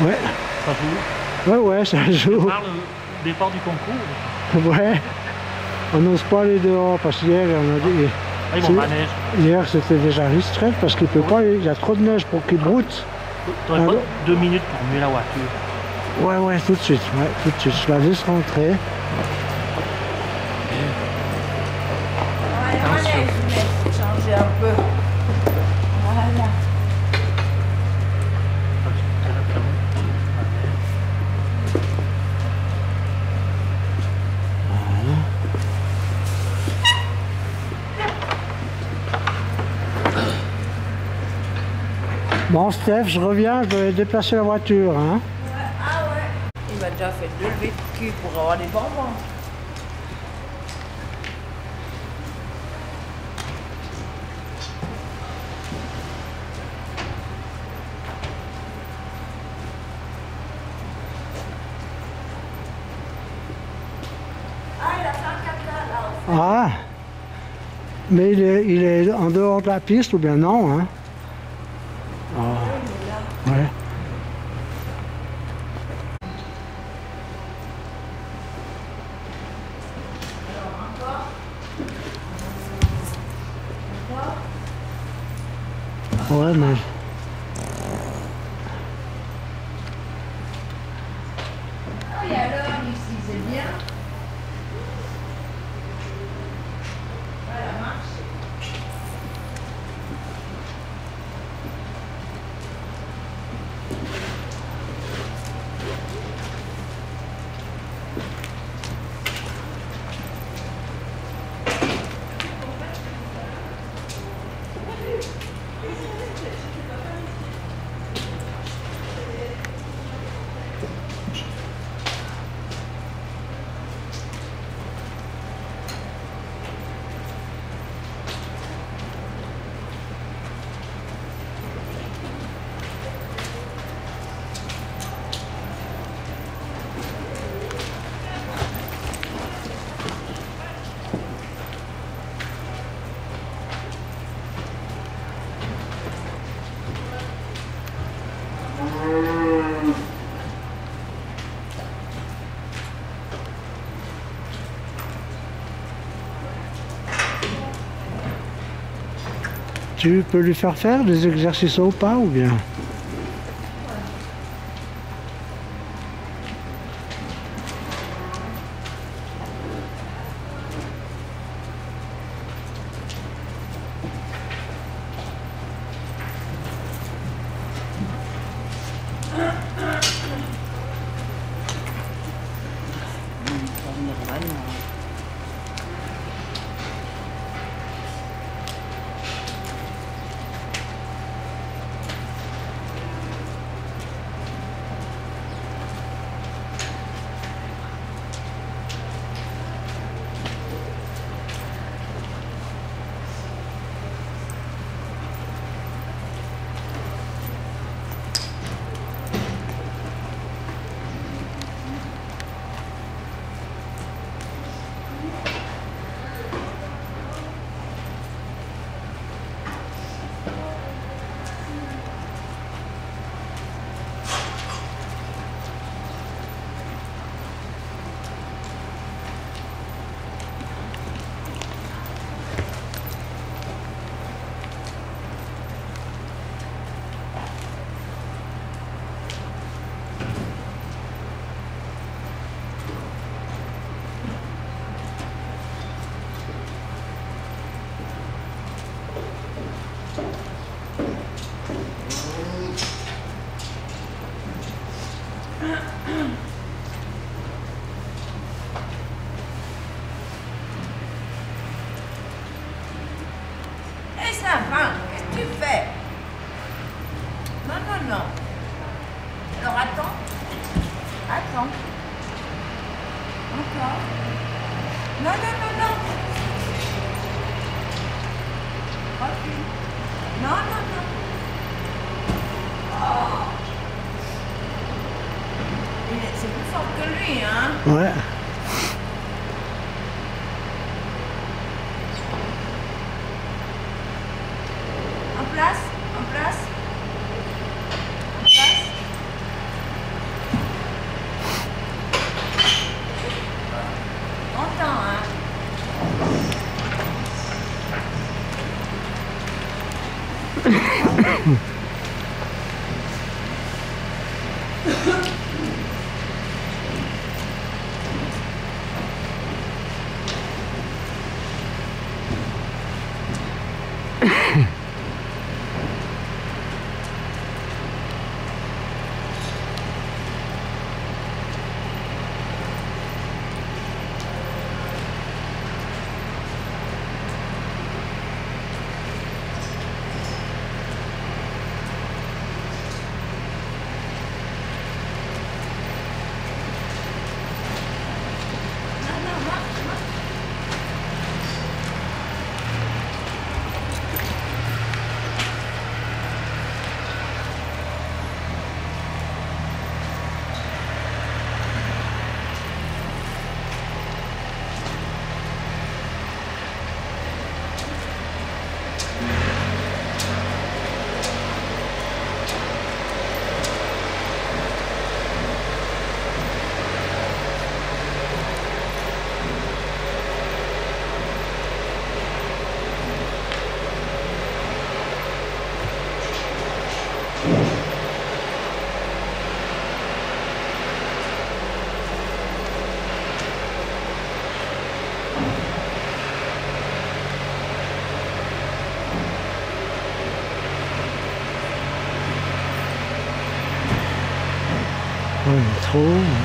Ouais, Ça joue. ouais, ouais, ça joue. Par le départ du concours. Ouais. On n'ose pas aller dehors parce qu'hier, on a dit. Ah, ils vont. Hier, c'était déjà ristreint parce qu'il peut pas, il y a trop de neige pour qu'il broute. T'aurais pas Alors deux minutes pour muer la voiture. Ouais, ouais, tout de suite, ouais, tout de suite. Je la laisse rentrer. Bon, Steph, je reviens, je vais déplacer la voiture. Hein. Ah ouais. Il m'a déjà fait deux levées de cul pour avoir des bonbons. Ah, il a fait un caca là. au fond. Ah Mais il est, il est en dehors de la piste ou bien non hein Ah, ouais. Ouais, tu peux lui faire faire des exercices au pas ou bien? cool.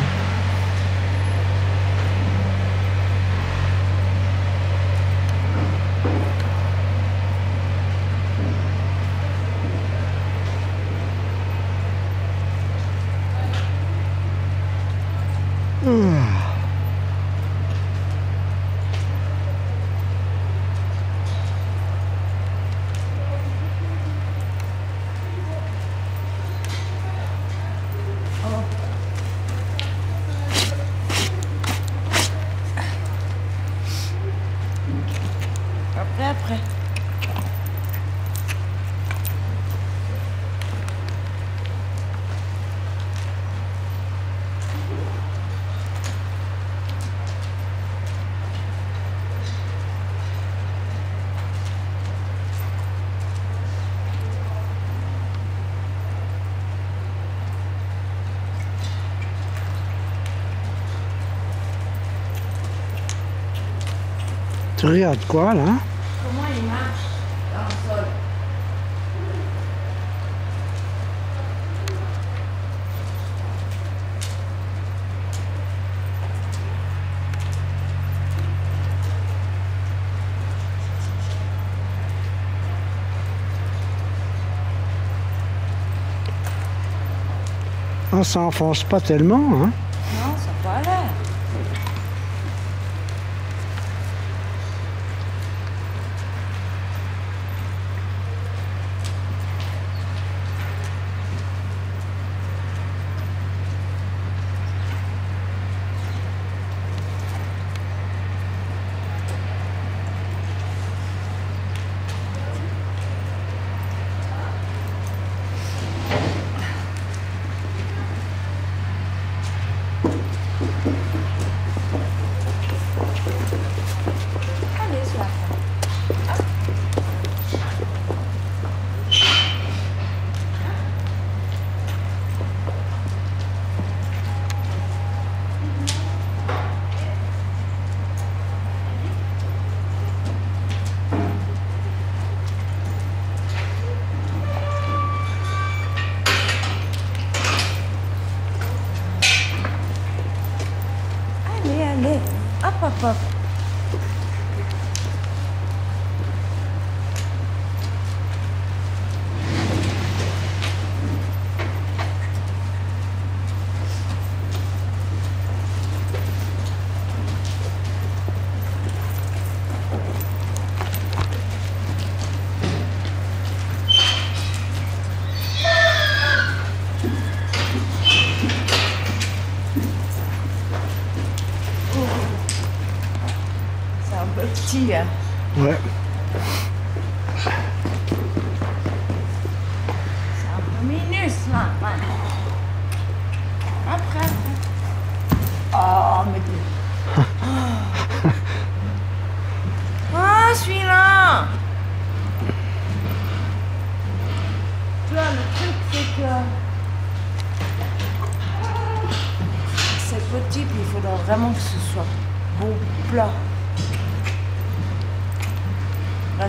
Tu regardes quoi là. Comment il marche dans le sol? On s'enfonce pas tellement, hein.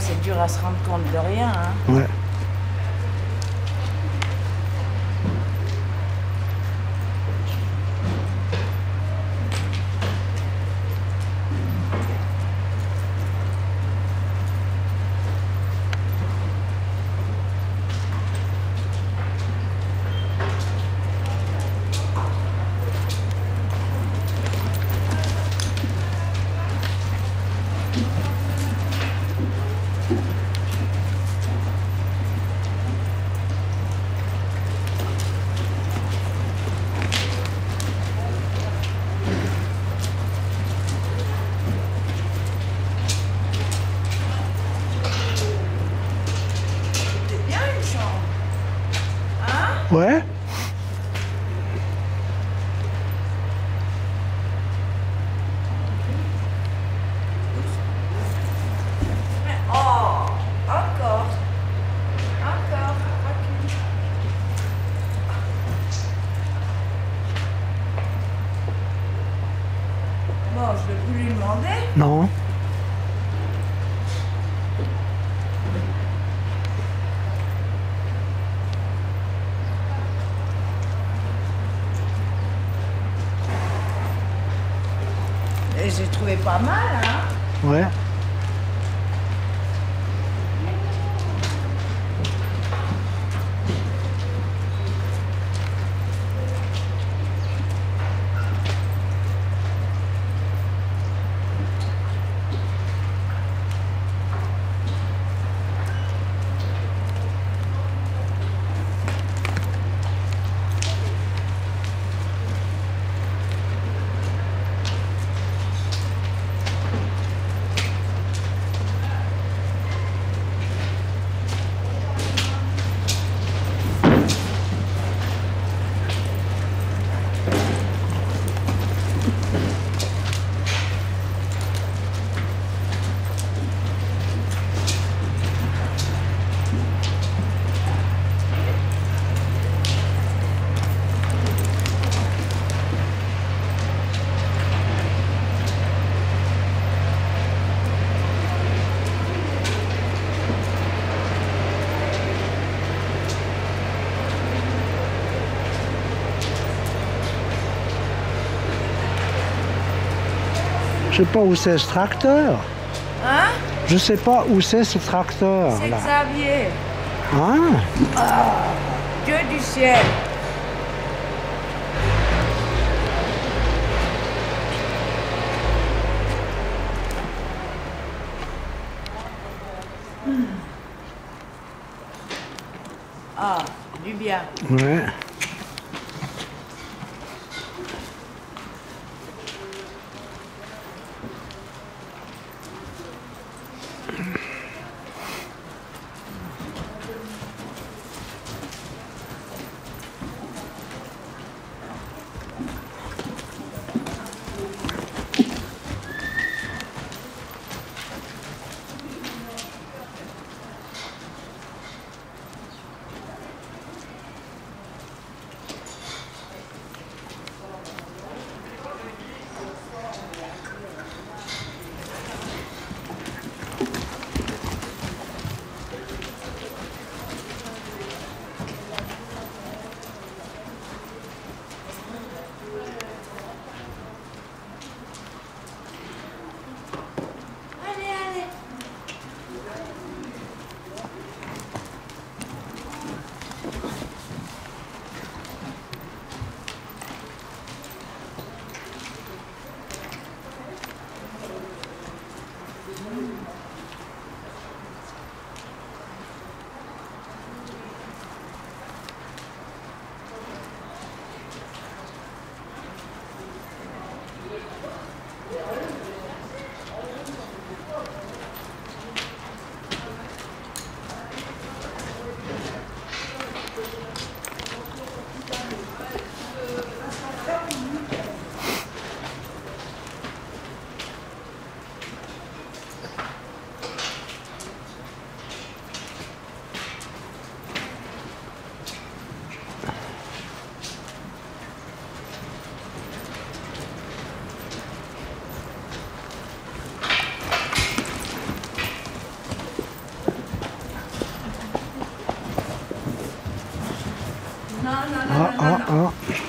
C'est dur à se rendre compte de rien. Hein. C'est bien une chambre. Hein Ouais. Mais- Oh, encore. Encore. recule. Bon, je vais plus lui demander. Non. Et j'ai trouvé pas mal, hein. Ouais. Sais pas où c'est ce tracteur. Hein? Je sais pas où c'est ce tracteur C'est. Xavier. Hein? Dieu du ciel. Ah, du bien. Ouais.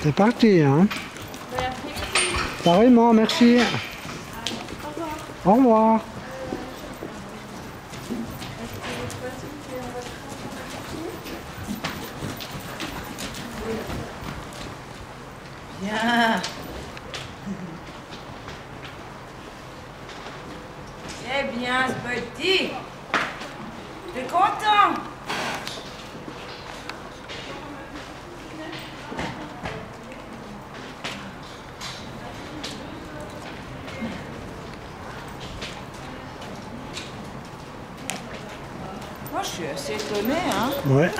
C'est parti, hein. Pareillement, merci. Au revoir. Bien. C'est bien, ce petit. T'es content Moi, je hein. Ouais.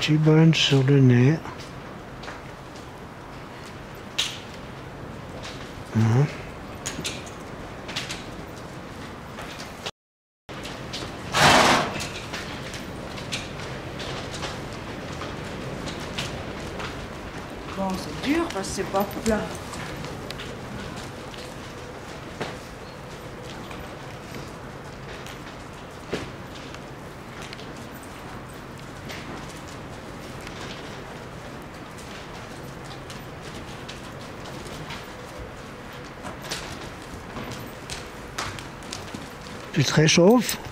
Petit bun sur le nez. Hein? Bon, c'est dur parce que c'est pas plat. Tu te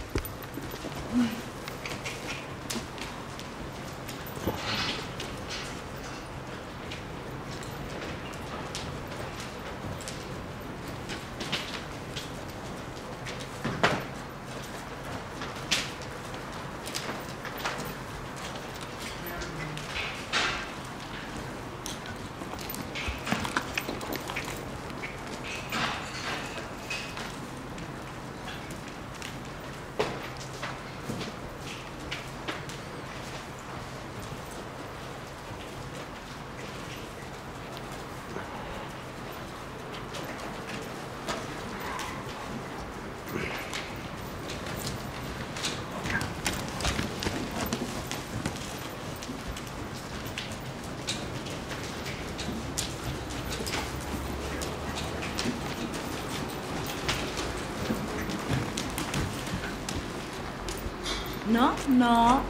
réchauffes Non, non.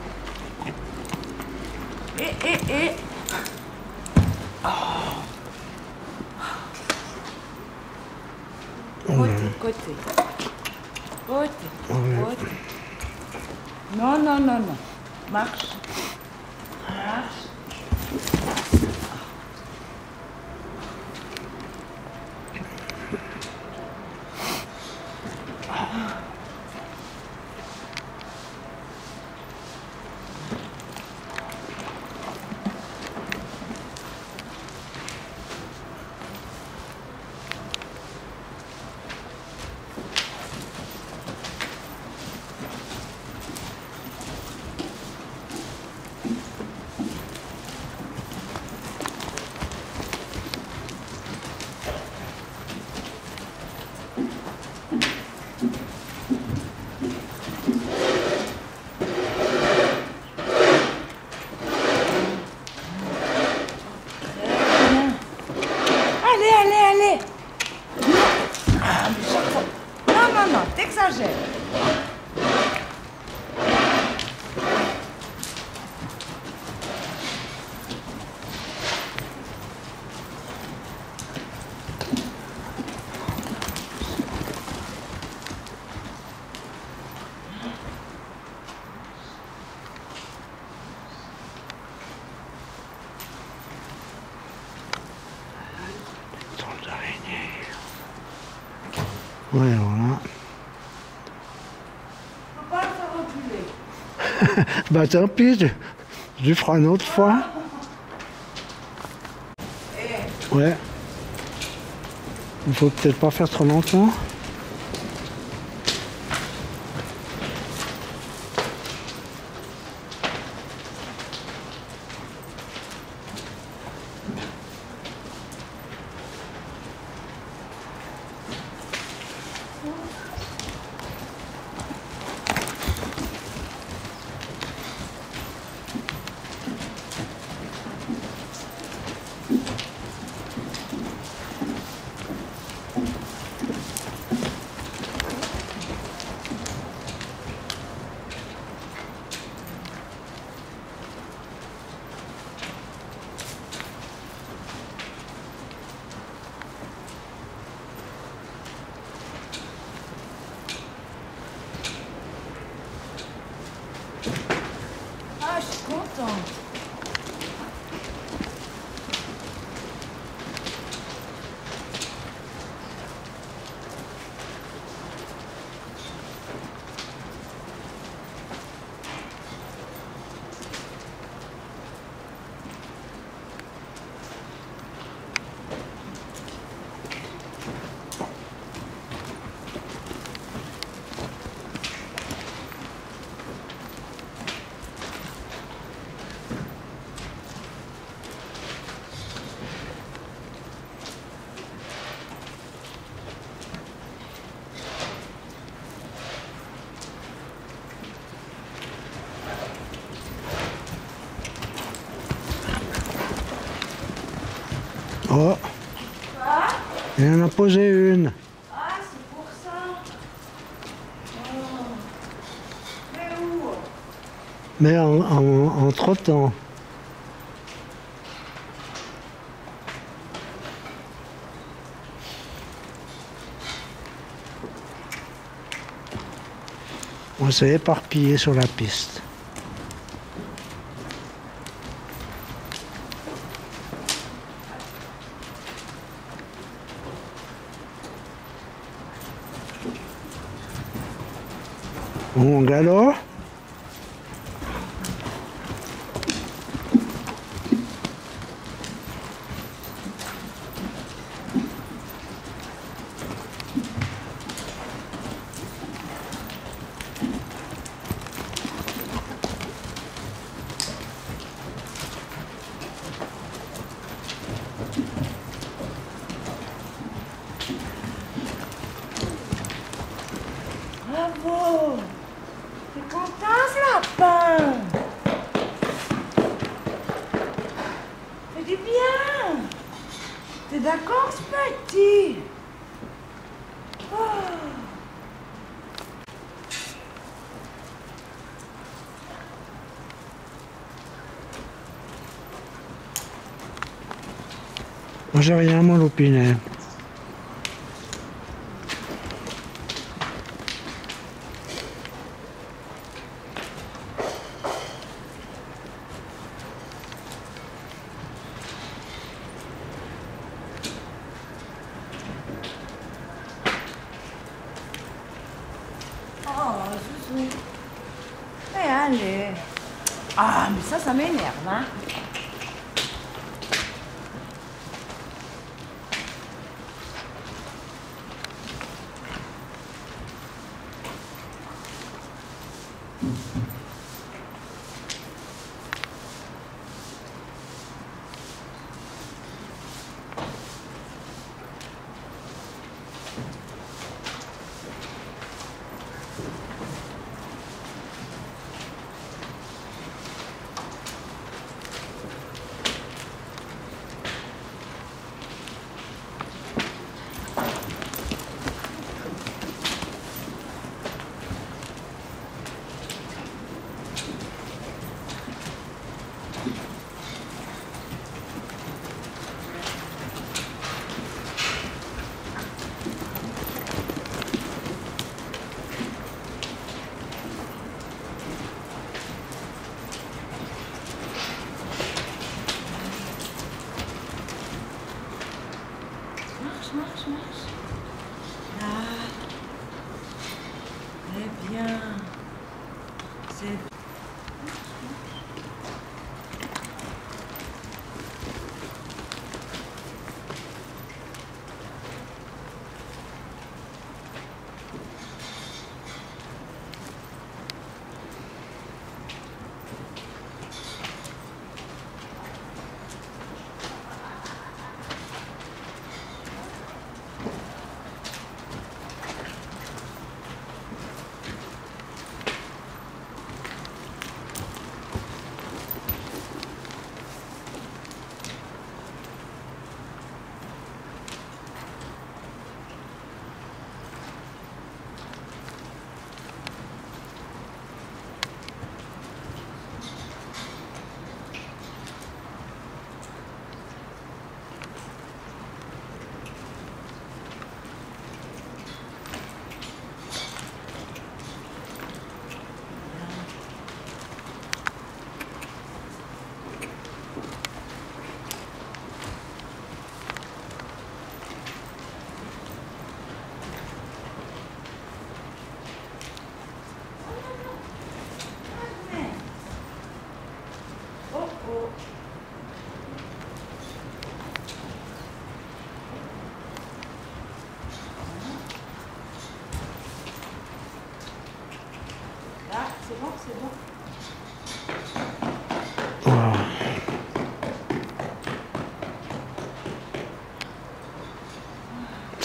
Et, et, et. Côté, côté. Côté, côté. Non, non, non, non. Marche. Marche. allez, allez, allez. Non, non, non, t'exagères. Bah tant pis, tu, tu feras une autre fois. Ouais. Il faut peut-être pas faire trop longtemps. Il en a posé une. ah c'est pour ça. Mais où Mais en, en- entre-temps. On s'est éparpillé sur la piste. enganou. J'ai rien. Eh, allez. Ah, mais ça, ça m'énerve, hein.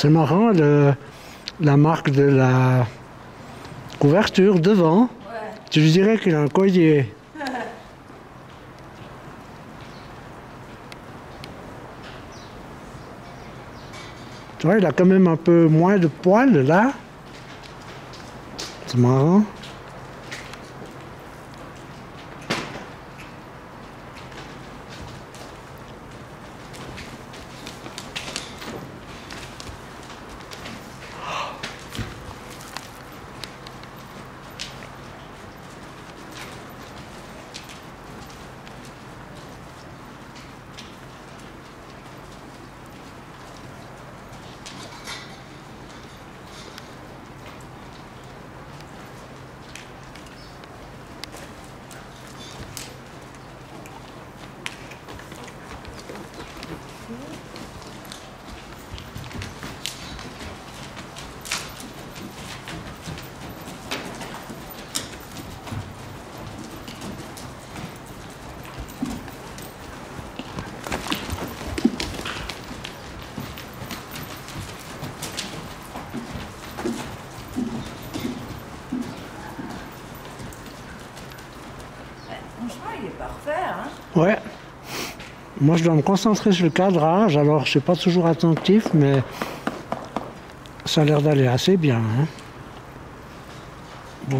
C'est marrant, le- la marque de la couverture devant. Ouais. Tu dirais qu'il a un collier. Tu vois, il a quand même un peu moins de poils là. C'est marrant. Franchement, il est parfait, hein. Ouais. Moi, je dois me concentrer sur le cadrage, alors je suis pas toujours attentif, mais ça a l'air d'aller assez bien. hein. Bon.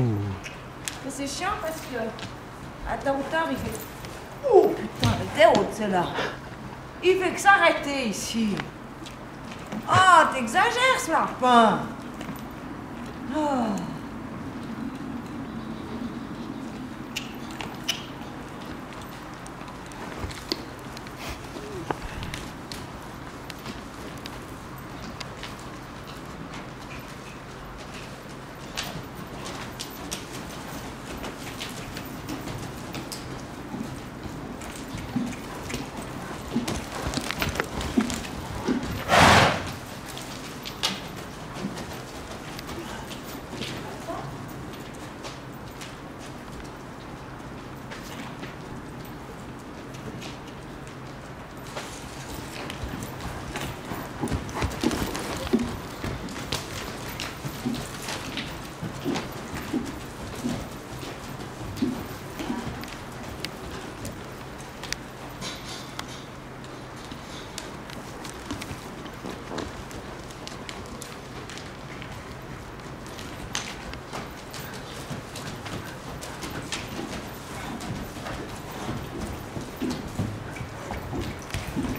Mais c'est chiant parce que à ta hauteur, il fait. Oh putain, elle était haute celle-là. Il fait que s'arrêter ici. Ah, t'exagères, ce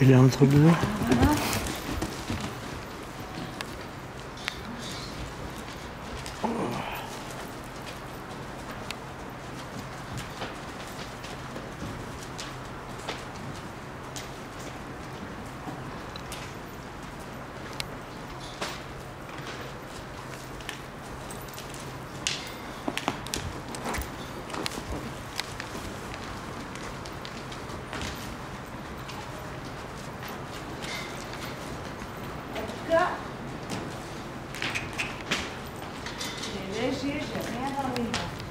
Il est entre deux. Ça. J'ai léger, j'ai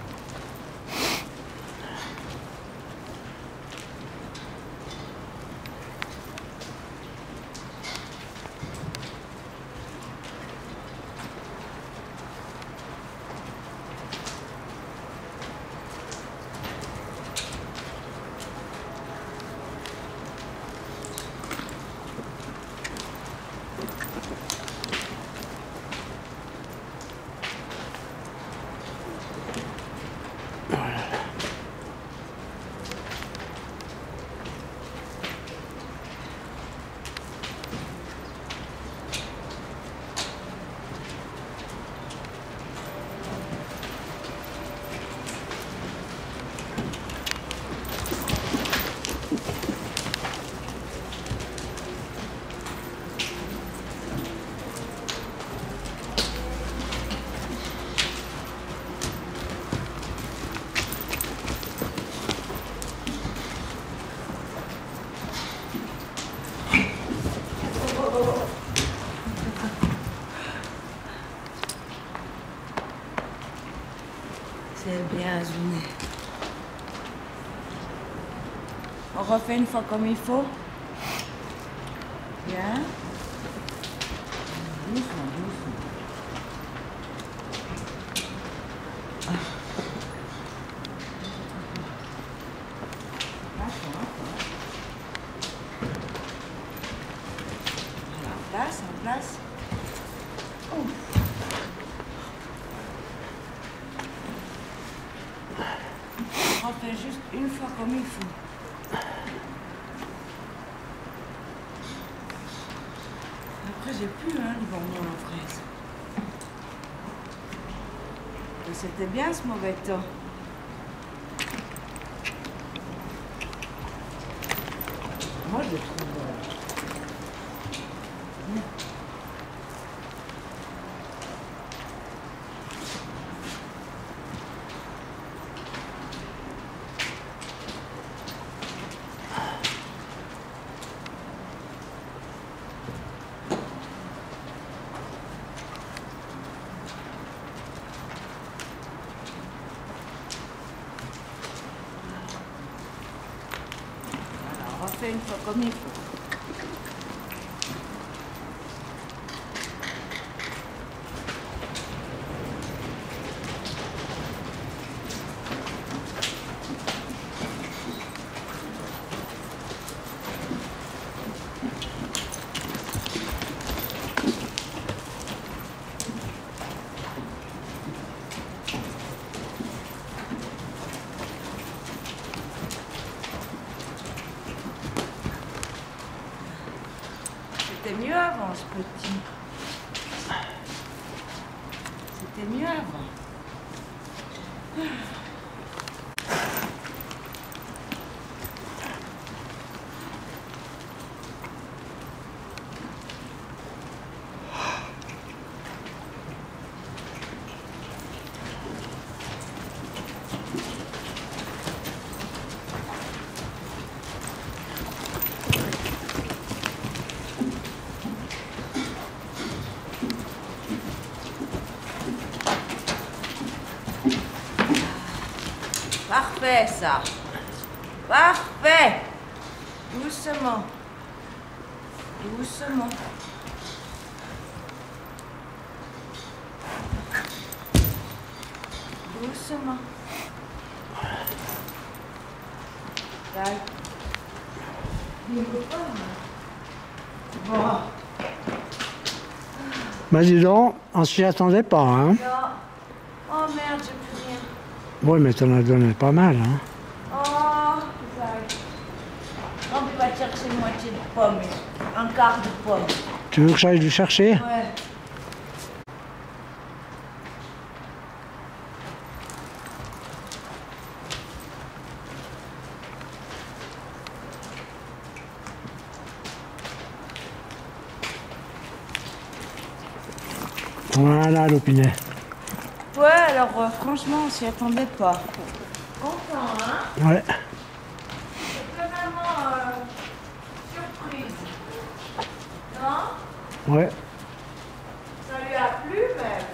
On refait une fois comme il faut. Bien. Bien ce mauvais. Refait une fois comme il faut. C'était mieux avant, ce petit. C'était mieux avant. Parfait, ça. Parfait. Doucement. Doucement. Doucement. Pas. Bon. Bah dis donc, on s'y attendait pas, hein Non. Oh merde, j'ai plus rien. Oui, mais t'en as donné pas mal, hein Oh, Zach. On pas chercher une moitié de pomme, un quart de pomme. Tu veux que j'aille lui chercher? Ouais. Voilà, l'opinet alors euh, franchement, on s'y attendait pas. Content, hein Ouais. C'est vraiment surprise. Non Ouais. Ça lui a plu même.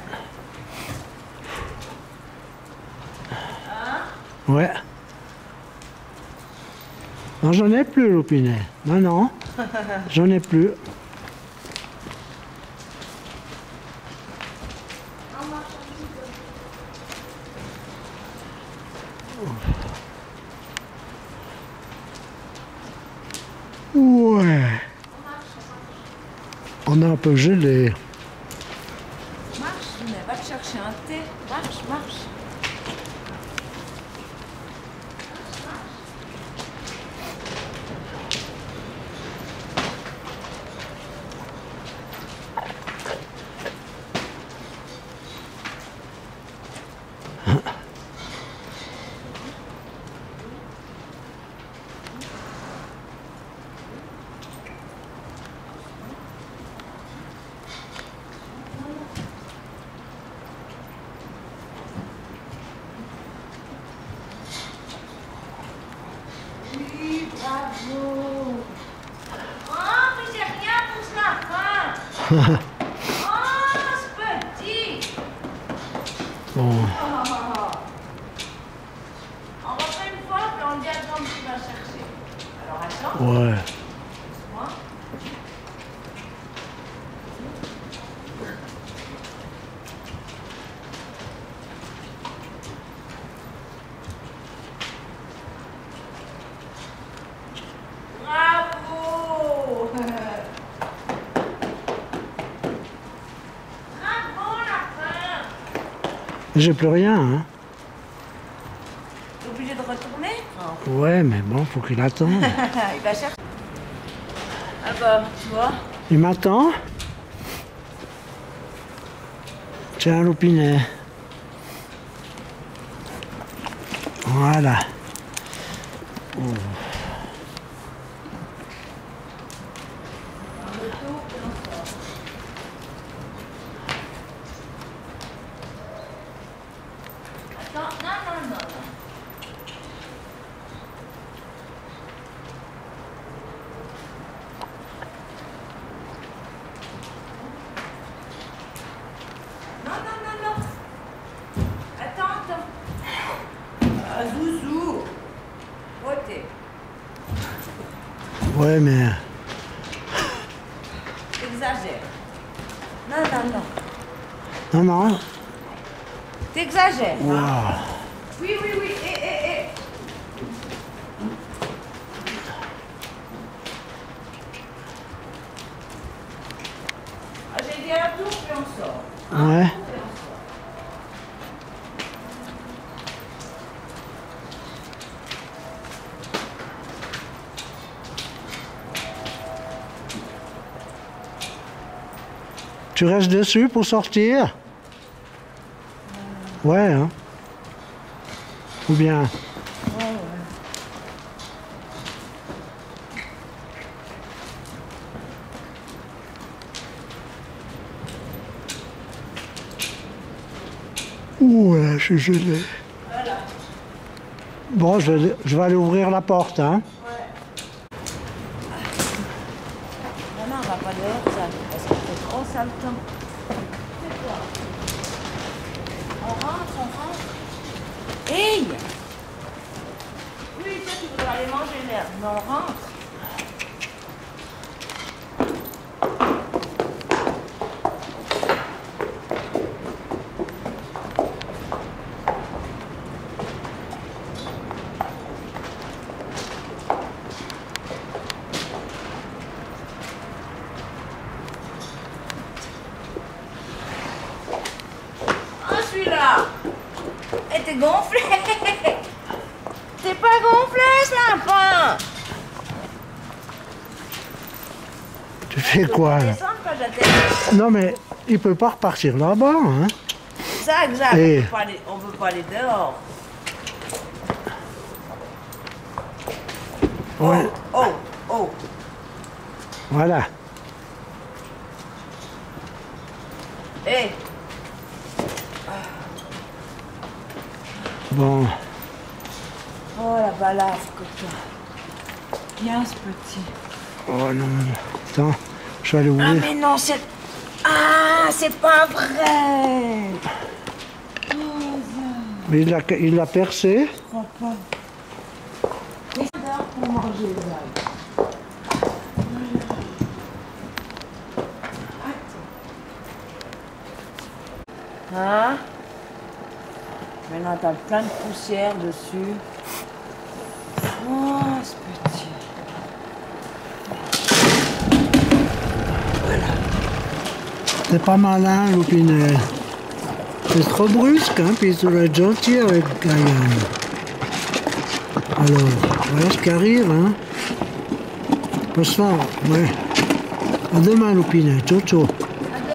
Hein Ouais. Non, j'en ai plus, l'opinet. Non, non. j'en ai plus. On a un peu gelé. Marche, mais va te chercher un thé. Marche, marche. Oui, bravo. Oh, mais j'ai rien pour la fin. oh, ce petit. Bon. On refait une fois, puis on dit attends, tu vas chercher. Alors attends, Ouais. moi. Bravo Bravo la fin J'ai plus rien, hein. T'es obligé de retourner Ouais, mais bon, faut qu'il attende. Il va chercher. Ah bah, tu vois. Il m'attend Tiens, l'opinet. Voilà. Attends, non, non, non, non. Non, non, non, non. Attends, attends. Ah, zouzou. Beauté. Ouais, mais... T'exagères. Non, non, non. Non, non. T'exagères. hein. Waouh. Oui, oui, oui. Eh, eh, eh. Ah, j'ai dit un tour, puis on sort. Ouais. Puis on sort. Tu restes dessus pour sortir? Ouais, hein. Ou bien... Ouais, je suis gelé. Bon, je vais, je vais aller ouvrir la porte, hein. Non, non, on va pas dehors, ça, parce qu'il fait trop sale temps. C'est quoi On rentre, on rentre. Hey Oui, toi, tu voudrais aller manger l'herbe, mais on rentre. Ah, celui-là Et t'es gonflé T'es pas gonflé, ce lapin Tu fais quoi, là. Non, mais il peut pas repartir là-bas, hein. Ça, exact. Et- On On peut pas aller dehors. Ouais. Oh, oh. Voilà. Hé, Bon. oh la balafre que toi. Bien ce petit. Oh non. Attends, je vais aller Ah ouvrir. mais non, c'est... Ah, c'est pas vrai Oh. Mais il l'a il l'a percé. Je crois pas. Et pour manger. Hein? Maintenant, t'as plein de poussière dessus. Oh, ce petit. C'est pas malin, l'opinet. C'est trop brusque, hein, puis il doit être gentil avec Gaïan. Alors, voilà ce qui arrive, hein. Bonsoir, ouais. À demain, l'opinet. Ciao, ciao.